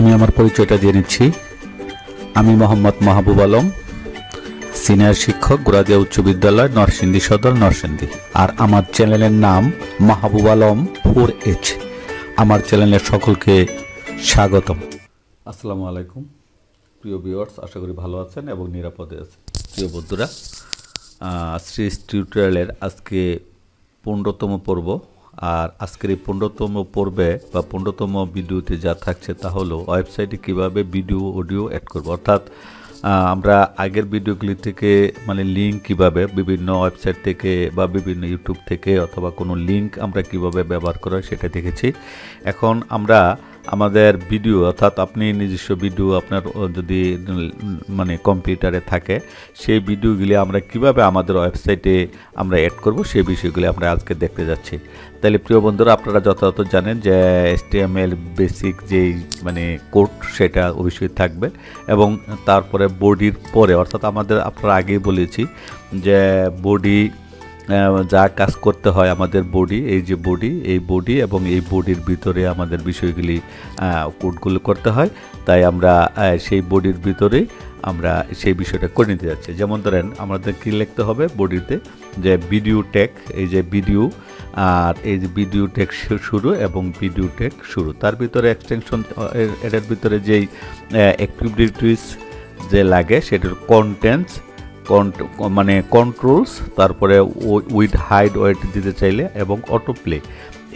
আমি আমার পরিচয়টা দিয়ে নিচ্ছি। আমি মোহাম্মদ মাহবুব আলম, সিনিয়র শিক্ষক গুরাদিয়া উচ্চ বিদ্যালয়, নরসিংদী সদর, নরসিংদী। আর আমার চ্যানেলের নাম মাহবুব আলম, ফোর এইচ। আমার চ্যানেলের সকলকে স্বাগতম। আসসালামু আলাইকুম। প্রিয় ভিউয়ার্স, আশা করি ভালো আছেন এবং নিরাপদে আছেন। প্রিয় বন্ধুরা শ্রী টিউটোরিয়ালের আজকে পনেরোতম পর্ব আর আজকের এই পনেরোতম পর্বে বা পনেরোতম ভিডিওতে যা থাকছে তা হলো ওয়েবসাইটে কীভাবে ভিডিও, অডিও অ্যাড করব। অর্থাৎ আমরা আগের ভিডিওগুলি থেকে মানে লিঙ্ক কীভাবে বিভিন্ন ওয়েবসাইট থেকে বা বিভিন্ন ইউটিউব থেকে অথবা কোনো লিঙ্ক আমরা কীভাবে ব্যবহার করা সেটা দেখেছি। এখন আমরা আমাদের ভিডিও, অর্থাৎ আপনি নিজস্ব ভিডিও আপনার যদি মানে কম্পিউটারে থাকে, সেই ভিডিওগুলি আমরা কীভাবে আমাদের ওয়েবসাইটে আমরা অ্যাড করব, সেই বিষয়গুলি আমরা আজকে দেখতে যাচ্ছি। তাহলে প্রিয় বন্ধুরা, আপনারা যথাযথ জানেন যে এসটিএমএল বেসিক যেই মানে কোড সেটা অবশ্যই থাকবে এবং তারপরে বডির পরে, অর্থাৎ আমাদের, আপনারা আগেই বলেছি যে বডি যা কাজ করতে হয় আমাদের বডি এই যে বডি এই বডি এবং এই বডির ভিতরে আমাদের বিষয়গুলি কোডগুলো করতে হয়। তাই আমরা সেই বডির ভিতরে আমরা সেই বিষয়টা করে নিতে যাচ্ছি। যেমন ধরেন, আমাদের কী লিখতে হবে বডিতে যে ভিডিও টেক এই যে ভিডিও আর এই যে ভিডিও টেক শুরু এবং ভিডিও টেক শুরু। তার ভিতরে এক্সটেনশন এটার ভিতরে যেই অ্যাক্টিভিটিস যে লাগে, সেটার কন্টেন্টস কন্ট- মানে কন্ট্রোলস তারপরে উইথ হাইড ওয়েট দিতে চাইলে, এবং অটো প্লে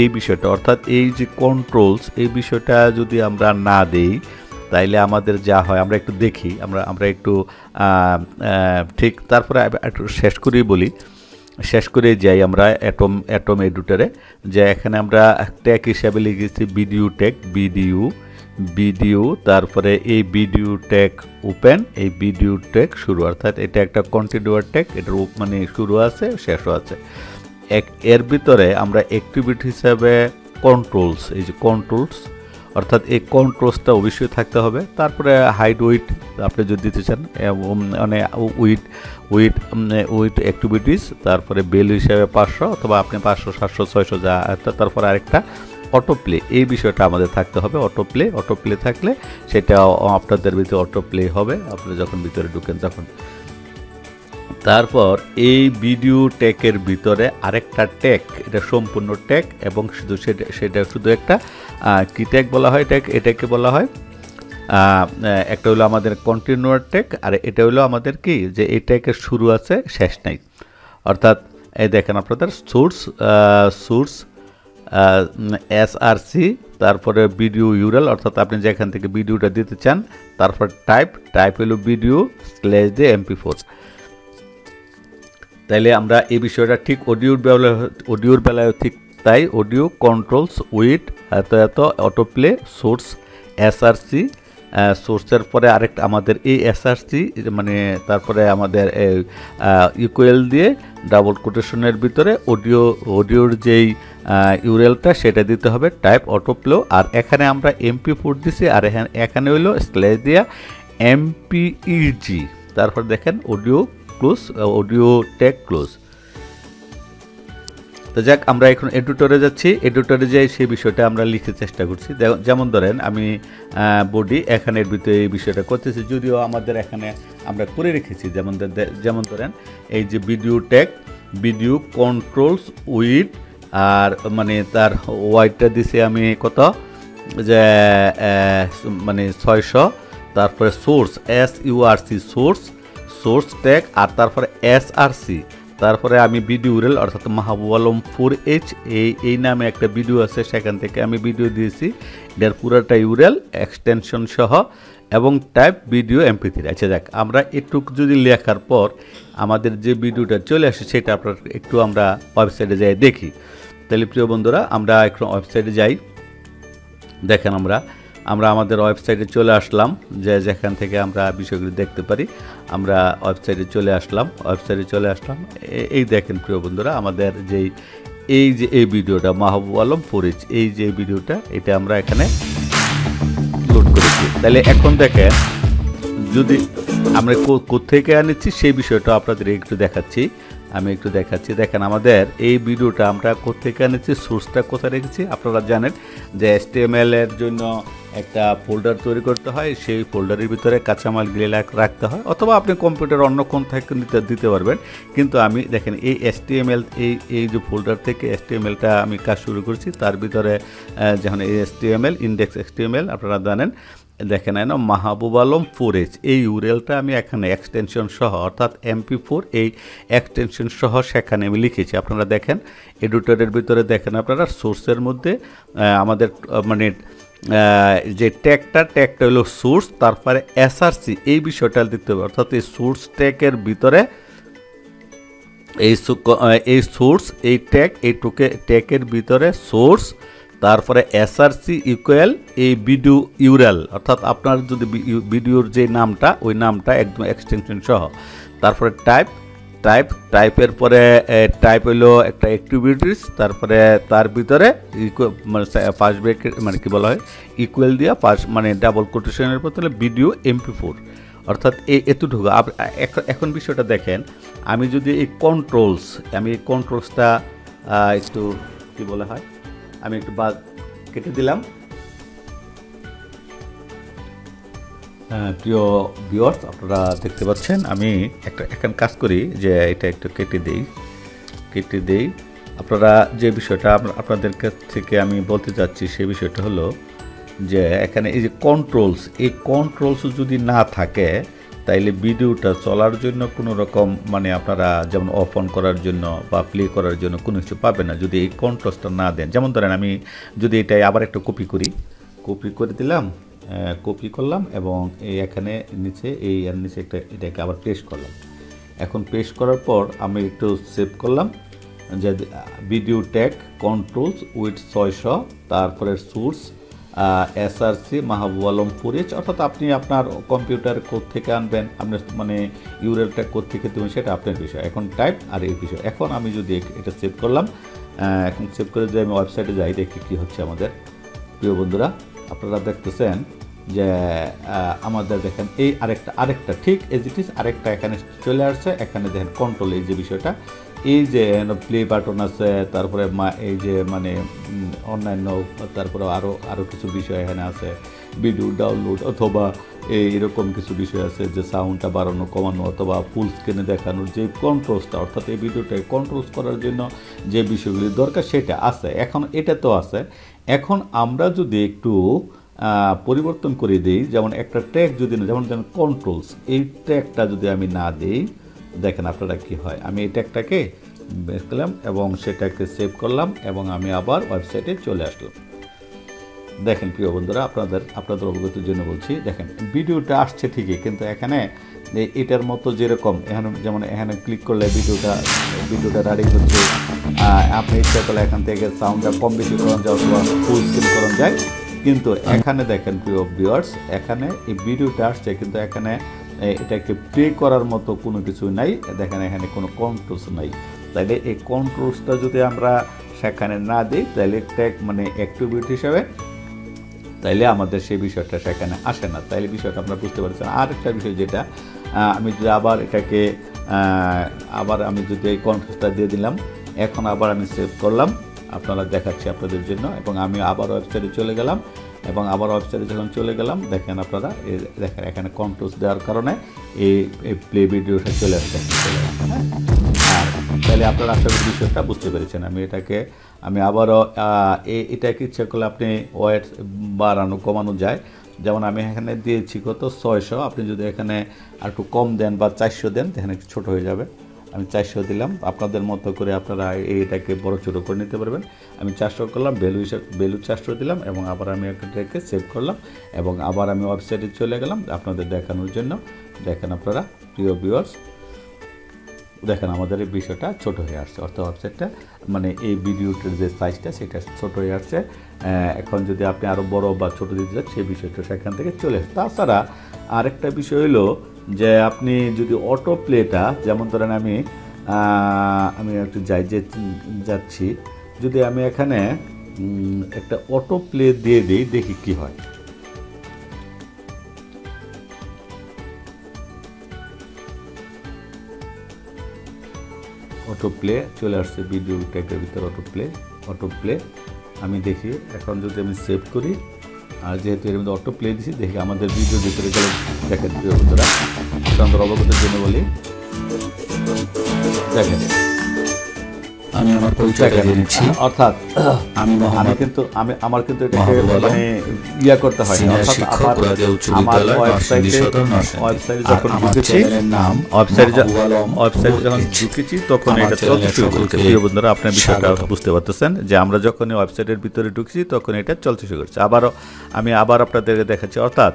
এই বিষয়টা, অর্থাৎ এই যে কন্ট্রোলস এই বিষয়টা যদি আমরা না দেই, তাইলে আমাদের যা হয়, আমরা একটু দেখি, আমরা আমরা একটু ঠিক, তারপরে একটু শেষ করেই বলি। শেষ করে যাই আমরা অ্যাটম অ্যাটম এডুটারে যে এখানে আমরা ট্যাগ হিসাবে লিখেছি ভিডিও ট্যাগ ভিডিও ভিডিও, তারপরে এই ভিডিও ট্যাগ ওপেন এই ভিডিও ট্যাগ শুরু। অর্থাৎ এটা একটা কন্টিনিউয়ার ট্যাগ এটার মানে শুরু আছে, শেষও আছে। এক, এর ভিতরে আমরা অ্যাক্টিভিটি হিসাবে কন্ট্রোলস এই যে কন্ট্রোলস অর্থাৎ এই কন্ট্রোলসটা অবশ্যই থাকতে হবে। তারপরে হাইট উইট আপনি যদি দিতে চান মানে উইট উইট উইট অ্যাক্টিভিটিস তারপরে বেল হিসাবে পাঁচশো, অথবা আপনি পাঁচশো, সাতশো, ছয়শো, যা তারপরে আরেকটা অটো প্লে এই বিষয়টা আমাদের থাকতে হবে অটো প্লে অটো প্লে থাকলে সেটা আপনাদের ভিতরে অটো প্লে হবে, আপনি যখন ভিতরে ঢুকেন তখন। তারপর এই ভিডিও ট্যাকের ভিতরে আরেকটা ট্যাগ এটা সম্পূর্ণ ট্যাগ এবং শুধু সেটা সেটা শুধু একটা কি ট্যাগ বলা হয় ট্যাগ এটাকে বলা হয়? একটা হলো আমাদের কন্টিনিউয়ার ট্যাগ আর এটা হলো আমাদের কি? যে এই ট্যাগের শুরু আছে, শেষ নাই। অর্থাৎ এই দেখেন আপনাদের সোর্স সোর্স এসআরসি তারপরে ভিডিও ইউরাল, অর্থাৎ আপনি যেখান থেকে ভিডিওটা দিতে চান, তারপর টাইপ টাইপ হলো ভিডিও স্ল্যাশ দিয়ে এমপি ফোর। তাইলে আমরা এই বিষয়টা ঠিক অডিওর বেলায় অডিওর বেলায় ঠিক তাই, অডিও কন্ট্রোলস উইথ এত এত অটো প্লে সোর্স এসআরসি সোর্সের পরে আরেকটা আমাদের এই এসআরসি মানে তারপরে আমাদের ইকুয়েল দিয়ে ডাবল কোটেশনের ভিতরে অডিও অডিওর যেই ইউরেলটা সেটা দিতে হবে টাইপ অটো প্লো আর এখানে আমরা এমপি ফোর দিছি, আর এখানে এখানে হইল স্ল্যাশ দিয়া এমপিইজি তারপর দেখেন audio close audio tag close তো যাক, আমরা এখন এডুটরে যাচ্ছি। এডুটরে যাই সেই বিষয়টা আমরা লিখতে চেষ্টা করছি। যেমন ধরেন, আমি বডি এখানের ভিতরে এই বিষয়টা করতেছি। যদিও আমাদের এখানে আমরা করে রেখেছি। যেমন যেমন ধরেন, এই যে video tag video controls width আর মানে তার ওয়াইডটা দিছি আমি কত? যে মানে ছয়শো। তারপরে source S URC source source tag আর তারপরে এস আর সি তারপরে আমি ভিডিও উরেল অর্থাৎ মাহবুব আলম এইচ এই এই নামে একটা ভিডিও আছে, সেখান থেকে আমি ভিডিও দিয়েছি। এটার পুরোটা ইউরেল এক্সটেনশন সহ, এবং টাইপ ভিডিও এমপি থ্রি আচ্ছা দেখ আমরা একটু যদি লেখার পর আমাদের যে ভিডিওটা চলে আসে, সেটা আপনার একটু আমরা ওয়েবসাইটে যাই দেখি। তাহলে প্রিয় বন্ধুরা, আমরা একটু ওয়েবসাইটে যাই। দেখেন আমরা আমরা আমাদের ওয়েবসাইটে চলে আসলাম, যে যেখান থেকে আমরা বিষয়গুলি দেখতে পারি, আমরা ওয়েবসাইটে চলে আসলাম, ওয়েবসাইটে চলে আসলাম। এই দেখেন প্রিয় বন্ধুরা, আমাদের যেই, এই যে এই ভিডিওটা মাহবুব আলম ফরিজ এই যে ভিডিওটা, এটা আমরা এখানে লোড করেছি। তাহলে এখন দেখেন, যদি আমরা কো- কোত্থেকে আনিছি সেই বিষয়টা আপনাদের একটু দেখাচ্ছি, আমি একটু দেখাচ্ছি। দেখেন আমাদের এই ভিডিওটা আমরা কোত্থেকে আনেছি সোর্সটা কোথায় রেখেছি, আপনারা জানেন যে এসটিএমএল এর জন্য একটা ফোল্ডার তৈরি করতে হয়, সেই ফোল্ডারের ভিতরে কাঁচামাল গিলে রাখতে হয়, অথবা আপনি কম্পিউটার অন্য কোন থেকে দিতে পারবেন। কিন্তু আমি, দেখেন, এই এসটিএমএল এই এই যে ফোল্ডার থেকে এসটিএমএলটা আমি কাজ শুরু করছি, তার ভিতরে যখন এই এসটিএমএল ইন্ডেক্স এসটিএমএল আপনারা জানেন, দেখেন না মাহবুব আলম ফোর এইচ এই ইউরেলটা আমি এখানে এক্সটেনশন সহ, অর্থাৎ এমপি ফোর এই এক্সটেনশন সহ সেখানে আমি লিখেছি। আপনারা দেখেন এডিটরের ভিতরে দেখেন আপনারা সোর্সের মধ্যে আমাদের মানে যে ট্যাগটা ট্যাগটা হলো সোর্স তারপরে এসআরসি এই বিষয়টা দিতে হবে। অর্থাৎ এই সোর্স ট্যাগের ভিতরে এই এই সোর্স এই ট্যাগ এই টুকে ট্যাগের ভিতরে সোর্স তারপরে এসআরসি ইকুয়াল এই ভিডিও ইউরাল অর্থাৎ আপনার যদি ভিডিওর যে নামটা, ওই নামটা একদম এক্সটেনশন সহ। তারপরে টাইপ টাইপ টাইপের পরে টাইপ হলো একটা অ্যাক্টিভিটিস তারপরে তার ভিতরে মানে ফার্স্ট ব্রেকের মানে কী বলা হয় ইকুয়াল দিয়া ফার্স্ট মানে ডাবল কোটেশনের ভিতরে ভিডিও এমপি ফোর অর্থাৎ এই এতটুকু। এখন বিষয়টা দেখেন, আমি যদি এই কন্ট্রোলস আমি এই কন্ট্রোলসটা একটু কী বলা হয়, আমি একটু বাদ কেটে দিলাম। প্রিয় ভিউয়ার্স আপনারা দেখতে পাচ্ছেন, আমি একটা এখন কাজ করি যে এটা একটু কেটে দেই কেটে দেই। আপনারা যে বিষয়টা আপনাদের কাছ থেকে আমি বলতে চাচ্ছি সেই বিষয়টা হলো যে এখানে এই যে কন্ট্রোলস এই কন্ট্রোলস যদি না থাকে, তাইলে ভিডিওটা চলার জন্য কোনো রকম মানে আপনারা যেমন অফ অন করার জন্য বা প্লে করার জন্য কোনো কিছু পাবেন না যদি এই কন্ট্রোলসটা না দেন। যেমন ধরেন আমি যদি এটাই আবার একটু কপি করি কপি করে দিলাম কপি করলাম এবং এই এখানে নিচে এই আর নিচে একটা এটাকে আবার পেস্ট করলাম। এখন পেস্ট করার পর আমি একটু সেভ করলাম, যে ভিডিও ট্যাগ কন্ট্রোলস উইথ ছয়শো, তারপরে সোর্স এসআরসি মাহবুব আলম ফুরিচ অর্থাৎ আপনি আপনার কম্পিউটার থেকে আনবেন, আপনার মানে ইউরেলটা থেকে দেবেন সেটা আপনার বিষয়। এখন টাইপ আর এই বিষয়। এখন আমি যদি এটা সেভ করলাম এখন সেভ করে যদি আমি ওয়েবসাইটে যাই, দেখি কী হচ্ছে আমাদের। প্রিয় বন্ধুরা আপনারা দেখতেছেন যে আমাদের দেখেন এই আরেকটা আরেকটা, ঠিক এজ ইট ইজ আরেকটা এখানে চলে আসছে। এখানে দেখেন কন্ট্রোল এই যে বিষয়টা, এই যে প্লে বাটন আছে, তারপরে এই যে মানে অন্যান্য, তারপরে আরও আরও কিছু বিষয় এখানে আছে। ভিডিও ডাউনলোড অথবা এই এরকম কিছু বিষয় আছে যে সাউন্ডটা বাড়ানো, কমানো অথবা ফুল স্ক্রিনে দেখানোর যে কন্ট্রোলসটা অর্থাৎ এই ভিডিওটাকে কন্ট্রোলস করার জন্য যে বিষয়গুলি দরকার সেটা আছে। এখন এটা তো আছে। এখন আমরা যদি একটু পরিবর্তন করে দিই, যেমন একটা ট্যাগ যদি না, যেমন যেমন কন্ট্রোলস এই ট্যাগটা যদি আমি না দিই, দেখেন আপনারা কি হয়? আমি এই ট্যাগটাকে বের করলাম এবং সেটাকে সেভ করলাম এবং আমি আবার ওয়েবসাইটে চলে আসলাম। দেখেন প্রিয় বন্ধুরা, আপনাদের আপনাদের অবগতির জন্য বলছি, দেখেন ভিডিওটা আসছে ঠিকই, কিন্তু এখানে এ- এটার মতো যেরকম, এখানে যেমন এখানে ক্লিক করলে ভিডিওটা ভিডিওটা রানিং হচ্ছে। আপনি ইচ্ছা করলে এখান থেকে সাউন্ডটা কম বেশি করানো যায় অথবা ফুল স্ক্রিন করানো যায় কিন্তু এখানে দেখেন, প্রিয় ভিউয়ার্স এখানে এই ভিডিওটা আসছে, কিন্তু এখানে এটাকে প্লে করার মতো কোনো কিছু নাই। দেখেন এখানে কোনো কন্ট্রোলস নাই। তাইলে এই কন্ট্রোলসটা যদি আমরা সেখানে না দিই তাহলে ট্যাগ মানে অ্যাক্টিভিটি হিসাবে, তাইলে আমাদের সেই বিষয়টা সেখানে আসে না। তাইলে বিষয়টা আমরা বুঝতে পারছি না। আর একটা বিষয় যেটা আমি যদি আবার এটাকে আবার আমি যদি এই কনফারেন্সটা দিয়ে দিলাম, এখন আবার আমি সেভ করলাম, আপনারা দেখাচ্ছি আপনাদের জন্য, এবং আমি আবার ওয়েবসাইটে চলে গেলাম, এবং আবার ওয়েবসাইটে যখন চলে গেলাম, দেখেন আপনারা দেখেন এখানে কন্ট্রোলস দেওয়ার কারণে এই প্লে ভিডিওটা চলে আসছে হ্যাঁ? তাহলে আপনারা আশা করি বিষয়টা বুঝতে পেরেছেন। আমি এটাকে, আমি আবারও এটাকে ইচ্ছে করলে আপনি ওয়েট বাড়ানো, কমানো যায়। যেমন আমি এখানে দিয়েছি কত? ছয়শো। আপনি যদি এখানে আর একটু কম দেন বা চারশো দেন, তাহলে একটু ছোটো হয়ে যাবে। আমি চারশো দিলাম। আপনাদের মতো করে আপনারা এইটাকে বড় ছোটো করে নিতে পারবেন। আমি চারশো করলাম, ভ্যালু হিসাবে, ভ্যালু চারশো দিলাম এবং আবার আমি এটাকে সেভ করলাম এবং আবার আমি ওয়েবসাইটে চলে গেলাম আপনাদের দেখানোর জন্য। দেখেন আপনারা, প্রিয় ভিউয়ার্স দেখেন আমাদের এই বিষয়টা ছোট হয়ে আসছে। অর্থাৎ ওয়েবসাইটটা মানে এই ভিডিওটার যে সাইজটা সেটা ছোট হয়ে আসছে। এখন যদি আপনি আরও বড় বা ছোট দিতে চান, সেই বিষয়টা সেখান থেকে চলে আসে তাছাড়া আরেকটা বিষয় হলো যে আপনি যদি অটো প্লেটা যেমন ধরেন আমি আমি একটু যাই, যে যাচ্ছি, যদি আমি এখানে একটা অটো প্লে দিয়ে দিই, দেখি কি হয়। অটো প্লে চলে আসছে ভিডিও ট্যাগের ভিতরে অটো প্লে অটো প্লে আমি দেখি, এখন যদি আমি সেভ করি, আর যেহেতু এর মধ্যে অটো প্লে দিছি, দেখি আমাদের ভিডিও ভিতরে গেলে দেখেন প্রিয় বন্ধুরা। অবগত অবগতের জন্য বলি। দেখেন। আমি আমার পরিচয়টা দিয়ে দিচ্ছি অর্থাৎ আমি আমি কিন্তু আমি আমার কিন্তু এটাকে মানে ইয়া করতে হয় না। অর্থাৎ আমার আমার ওয়েবসাইটে। ওয়েবসাইটে যখন ঢুকেছি নাম ওয়েবসাইটে ওয়েবসাইটে যখন ঢুকেছি তখন এটা চলতে শুরু করছে প্রিয় বন্ধুরা আপনার বিষয়টা বুঝতে পারতেছেন যে আমরা যখন ওয়েবসাইটের ভিতরে ঢুকছি তখন এটা চলতে শুরু করছে। আবারও আমি আবার আপনাদেরকে দেখাচ্ছি। অর্থাৎ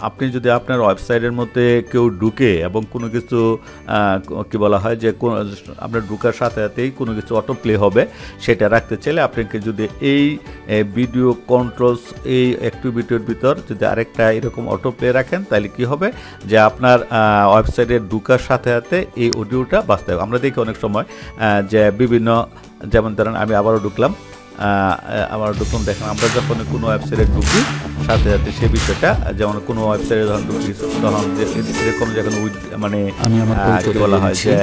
আপনি যদি আপনার ওয়েবসাইটের মধ্যে কেউ ঢুকে এবং কোনো কিছু কি বলা হয় যে কোন- আপনার ঢুকার সাথে সাথেই কোনো কিছু অটো প্লে হবে, সেটা রাখতে চাইলে আপনাকে যদি এই ভিডিও কন্ট্রোলস এই অ্যাক্টিভিটির ভিতর যদি আরেকটা এরকম অটো প্লে রাখেন, তাহলে কি হবে? যে আপনার ওয়েবসাইটে ঢুকার সাথে সাথে এই অডিওটা বাঁচতে হবে। আমরা দেখি অনেক সময় যে বিভিন্ন, যেমন ধরেন আমি আবারও ঢুকলাম আহ, আবার ঢুকুন দেখেন আমরা যখন কোনো ওয়েবসাইটে ঢুকি সাথে সাথে সে বিষয়টা যেমন কোনো ওয়েবসাইটে যখন ঢুকি তখন যে এরকম যখন উইড- মানে আমার বলা হয় যে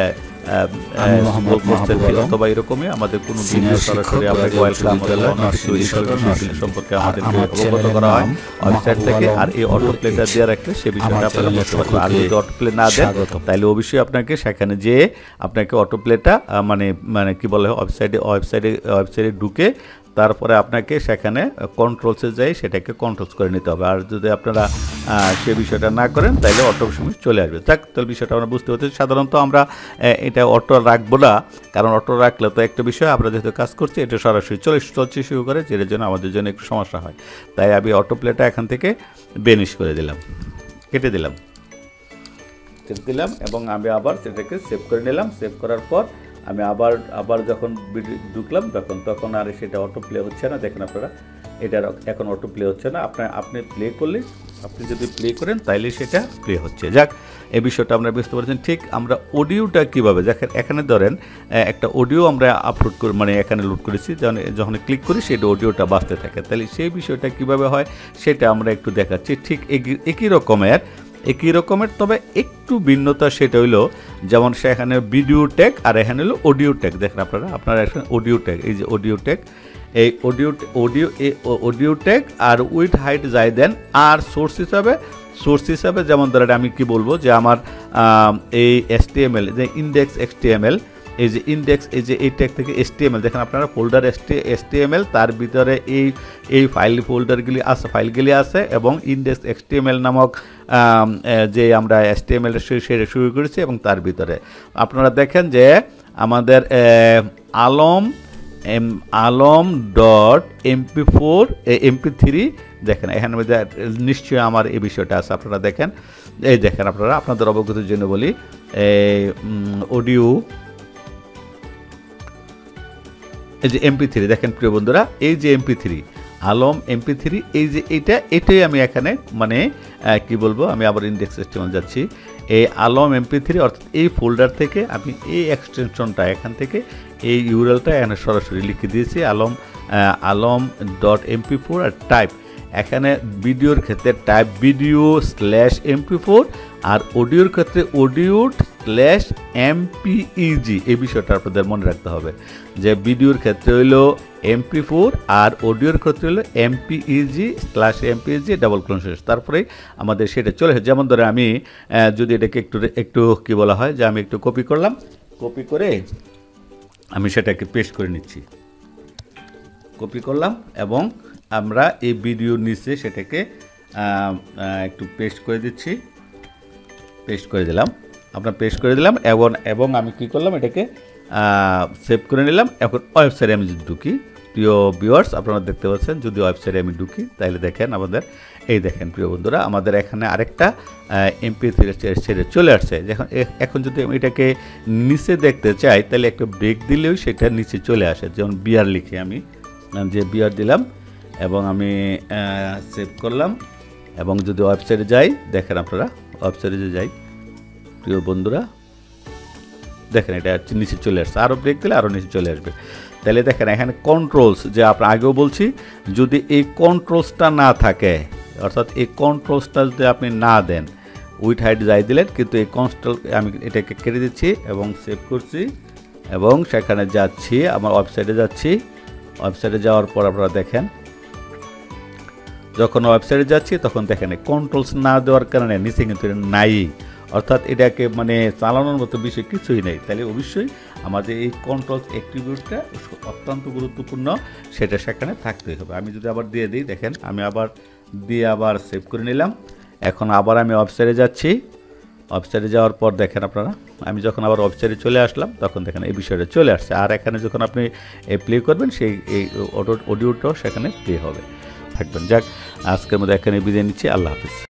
অথবা এরকমই আমাদের কোনো ভিডিও সরাসরি ওয়েলকাম। সম্পর্কে অবগত করা হয়। ওয়েবসাইট থেকে আর এই রাখলে সে বিষয়টা আমার আপনারা বুঝতে পারবেন আর যদি অটো প্লে না দেন তাহলে অবশ্যই আপনাকে সেখানে যেয়ে আপনাকে অটো প্লেটা মানে মানে কি বলে ওয়েবসাইটে ওয়েবসাইটে ওয়েবসাইটে ঢুকে তারপরে আপনাকে সেখানে কন্ট্রোলসে যাই সেটাকে কন্ট্রোলস করে নিতে হবে। আর যদি আপনারা সে বিষয়টা না করেন তাহলে অটো সময় চলে আসবে। যাক তাহলে বিষয়টা আমরা বুঝতে পারছি। সাধারণত আমরা এটা অটো রাখব না, কারণ অটো রাখলে তো একটা বিষয়, আমরা যেহেতু কাজ করছি, এটা সরাসরি চলে চলছে শুরু করে, যেটার জন্য আমাদের জন্য একটু সমস্যা হয়। তাই আমি অটো প্লেটা এখান থেকে বেনিশ করে দিলাম। কেটে দিলাম। কেটে দিলাম এবং আমি আবার সেটাকে সেভ করে নিলাম। সেভ করার পর আমি আবার আবার যখন ঢুকলাম তখন তখন আর সেটা অটো প্লে হচ্ছে না, দেখেন আপনারা। এটার এখন অটো প্লে হচ্ছে না। আপনার আপনি প্লে করলে, আপনি যদি প্লে করেন তাইলে সেটা প্লে হচ্ছে। যাক এই বিষয়টা আমরা বুঝতে পারছেন। ঠিক আমরা অডিওটা কীভাবে, দেখেন এখানে ধরেন একটা অডিও আমরা আপলোড করে মানে এখানে লোড করেছি, যখন যখন ক্লিক করি সেটা অডিওটা বাঁচতে থাকে। তাহলে সেই বিষয়টা কীভাবে হয়, সেটা আমরা একটু দেখাচ্ছি। ঠিক একই রকমের একই রকমের, তবে একটু ভিন্নতা সেটা হইল, যেমন সেখানে ভিডিও ট্যাগ আর এখানে হলো অডিও ট্যাগ দেখেন আপনারা আপনারা এখানে অডিও ট্যাগ এই যে অডিও ট্যাগ এই অডিও অডিও অডিও ট্যাগ আর উইথ হাইট যাই দেন, আর সোর্স হিসাবে সোর্স হিসাবে যেমন ধরেন আমি কি বলব যে আমার এই এস টি এম এল যে ইন্ডেক্স এক্সটিএমএল এই যে ইন্ডেক্স এই যে এই ট্যাগ থেকে এসটিএমএল দেখেন আপনারা ফোল্ডার এসটি এসটিএমএল তার ভিতরে এই এই ফাইল ফোল্ডারগুলি আছে ফাইলগুলি আছে এবং ইন্ডেক্স এক্সটিএমএল নামক যে আমরা এসটিএমএল সেটা শুরু করেছি এবং তার ভিতরে। আপনারা দেখেন যে আমাদের Alam, M, Alam dot MP four MP three দেখেন এখানে নিশ্চয়ই আমার এই বিষয়টা আছে, আপনারা দেখেন। এই দেখেন আপনারা, আপনাদের অবগতির জন্য বলি অডিও এই যে এমপি থ্রি দেখেন প্রিয় বন্ধুরা, এই যে MP three Alam MP three এই যে এইটা এটাই আমি এখানে মানে কি বলব, আমি আবার ইন্ডেক্স সিস্টেমে যাচ্ছি। এই আলম এমপি থ্রি অর্থাৎ এই ফোল্ডার থেকে আমি এই এক্সটেনশনটা এখান থেকে এই ইউরেলটা এখানে সরাসরি লিখে দিয়েছি, Alam Alam dot MP four আর টাইপ এখানে ভিডিওর ক্ষেত্রে type video slash MP four আর অডিওর ক্ষেত্রে অডিও স্ল্যাশ এমপিইজি এই বিষয়টা আপনাদের মনে রাখতে হবে। যে ভিডিওর ক্ষেত্রে হইল এমপি ফোর আর অডিওর ক্ষেত্রে হলো MPEG slash MPEG double colon তারপরে আমাদের সেটা চলে এসেছে যেমন ধরে আমি যদি এটাকে একটু একটু কি বলা হয়, যে আমি একটু কপি করলাম কপি করে আমি সেটাকে পেস্ট করে নিচ্ছি। কপি করলাম এবং আমরা এই ভিডিওর নিচে সেটাকে একটু পেস্ট করে দিচ্ছি। পেস্ট করে দিলাম। আপনার পেস্ট করে দিলাম, এবং এবং আমি কি করলাম, এটাকে সেভ করে নিলাম। এখন ওয়েবসাইটে আমি যদি ঢুকি, প্রিয় ভিউয়ার্স আপনারা দেখতে পাচ্ছেন, যদি ওয়েবসাইটে আমি ঢুকি, তাহলে দেখেন আমাদের, এই দেখেন প্রিয় বন্ধুরা, আমাদের এখানে আরেকটা এমপি ছেড়ে চলে আসছে। যখন এখন যদি আমি এটাকে নিচে দেখতে চাই, তাহলে একটা ব্রেক দিলেও সেটা নিচে চলে আসে। যেমন বিয়ার লিখে আমি, যে বিয়ার দিলাম, এবং আমি সেভ করলাম, এবং যদি ওয়েবসাইটে যাই, দেখেন আপনারা ওয়েবসাইটে যাই প্রিয় বন্ধুরা, দেখেন এটা নিচে চলে আসছে। আরও ব্রেক দিলে আরও নিচে চলে আসবে। তাহলে দেখেন এখানে কন্ট্রোলস যে আপনার আগেও বলছি, যদি এই কন্ট্রোলসটা না থাকে, অর্থাৎ এই কন্ট্রোলসটা যদি আপনি না দেন, উইথ হাইট যাই দিলেন, কিন্তু এই কনস্টল আমি এটাকে কেটে দিচ্ছি এবং সেভ করছি এবং সেখানে যাচ্ছি, আমার ওয়েবসাইটে যাচ্ছি। ওয়েবসাইটে যাওয়ার পর আপনারা দেখেন, যখন ওয়েবসাইটে যাচ্ছি, তখন দেখেন কন্ট্রোলস না দেওয়ার কারণে নিচে কিন্তু নাই। অর্থাৎ এটাকে মানে চালানোর মতো বিষয় কিছুই নেই। তাহলে অবশ্যই আমাদের এই কন্ট্রোল অ্যাট্রিবিউটটা অত্যন্ত গুরুত্বপূর্ণ, সেটা সেখানে থাকতেই হবে। আমি যদি আবার দিয়ে দিই, দেখেন, আমি আবার দিয়ে আবার সেভ করে নিলাম। এখন আবার আমি ওয়েবসাইটে যাচ্ছি। ওয়েবসাইটে যাওয়ার পর দেখেন আপনারা, আমি যখন আবার ওয়েবসাইটে চলে আসলাম, তখন দেখেন এই বিষয়টা চলে আসছে। আর এখানে যখন আপনি প্লে করবেন, সেই এই অডিওটাও সেখানে প্লে হবে। থাকবেন। যাক, আজকের মধ্যে এখানে বিদায় নিচ্ছি। আল্লাহ হাফিজ।